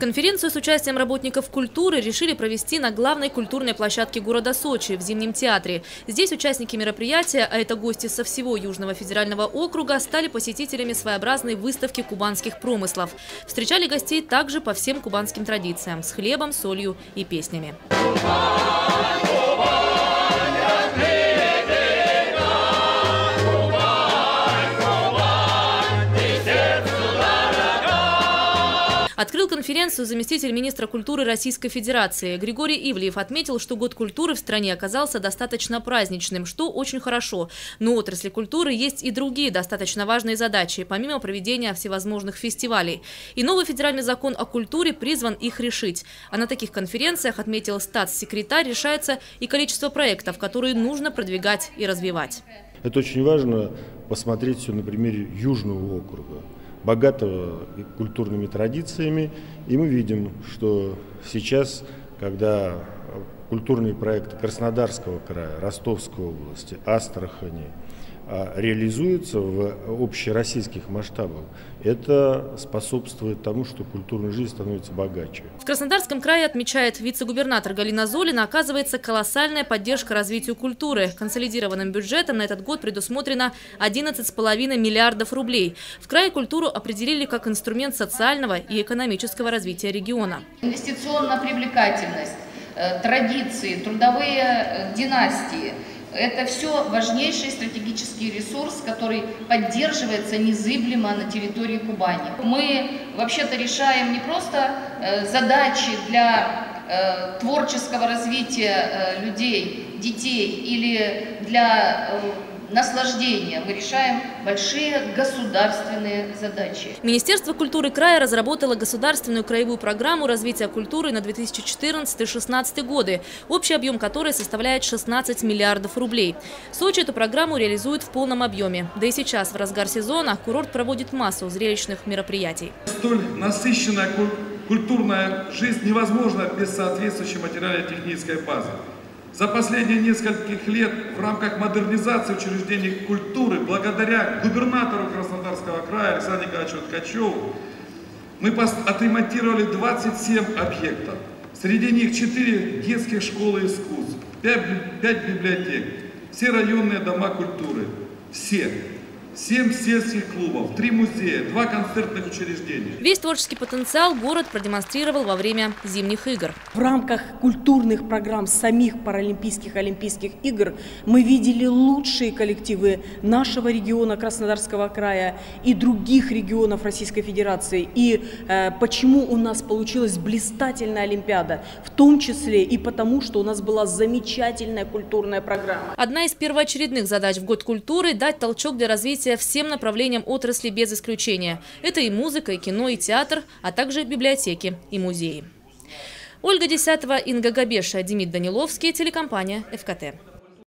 Конференцию с участием работников культуры решили провести на главной культурной площадке города Сочи в Зимнем театре. Здесь участники мероприятия, а это гости со всего Южного федерального округа, стали посетителями своеобразной выставки кубанских промыслов. Встречали гостей также по всем кубанским традициям – с хлебом, солью и песнями. Открыл конференцию заместитель министра культуры Российской Федерации. Григорий Ивлеев отметил, что год культуры в стране оказался достаточно праздничным, что очень хорошо. Но у отрасли культуры есть и другие достаточно важные задачи, помимо проведения всевозможных фестивалей. И новый федеральный закон о культуре призван их решить. А на таких конференциях, отметил статс-секретарь, решается и количество проектов, которые нужно продвигать и развивать. Это очень важно посмотреть все на примере Южного округа богатого культурными традициями. И мы видим, что сейчас, когда культурные проекты Краснодарского края, Ростовской области, Астрахани – реализуется в общероссийских масштабах, это способствует тому, что культурная жизнь становится богаче. В Краснодарском крае, отмечает вице-губернатор Галина Золина, оказывается колоссальная поддержка развитию культуры. Консолидированным бюджетом на этот год предусмотрено 11,5 миллиардов рублей. В крае культуру определили как инструмент социального и экономического развития региона. Инвестиционная привлекательность, э, традиции, трудовые э, династии – это все важнейший стратегический ресурс, который поддерживается незыблемо на территории Кубани. Мы вообще-то решаем не просто э, задачи для э, творческого развития э, людей, детей или для наслаждения мы решаем большие государственные задачи. Министерство культуры края разработало государственную краевую программу развития культуры на 2014-2016 годы, общий объем которой составляет 16 миллиардов рублей. Сочи эту программу реализует в полном объеме. Да и сейчас, в разгар сезона, курорт проводит массу зрелищных мероприятий. Столь насыщенная культурная жизнь невозможна без соответствующей материально-технической базы. За последние нескольких лет в рамках модернизации учреждений культуры, благодаря губернатору Краснодарского края Александру Николаевичу Ткачеву, мы отремонтировали 27 объектов. Среди них 4 детских школы искусств, 5, 5 библиотек, все районные дома культуры. Все. Семь сельских клубов, три музея, два концертных учреждения. Весь творческий потенциал город продемонстрировал во время зимних игр. В рамках культурных программ самих Паралимпийских Олимпийских игр мы видели лучшие коллективы нашего региона Краснодарского края и других регионов Российской Федерации. И э, почему у нас получилась блистательная Олимпиада? В том числе и потому, что у нас была замечательная культурная программа. Одна из первоочередных задач в год культуры – дать толчок для развития развития всем направлениям отрасли без исключения. Это и музыка, и кино, и театр, а также библиотеки и музеи. Ольга Десятова, Инга Габеша, Демид Даниловский, телекомпания «ФКТ».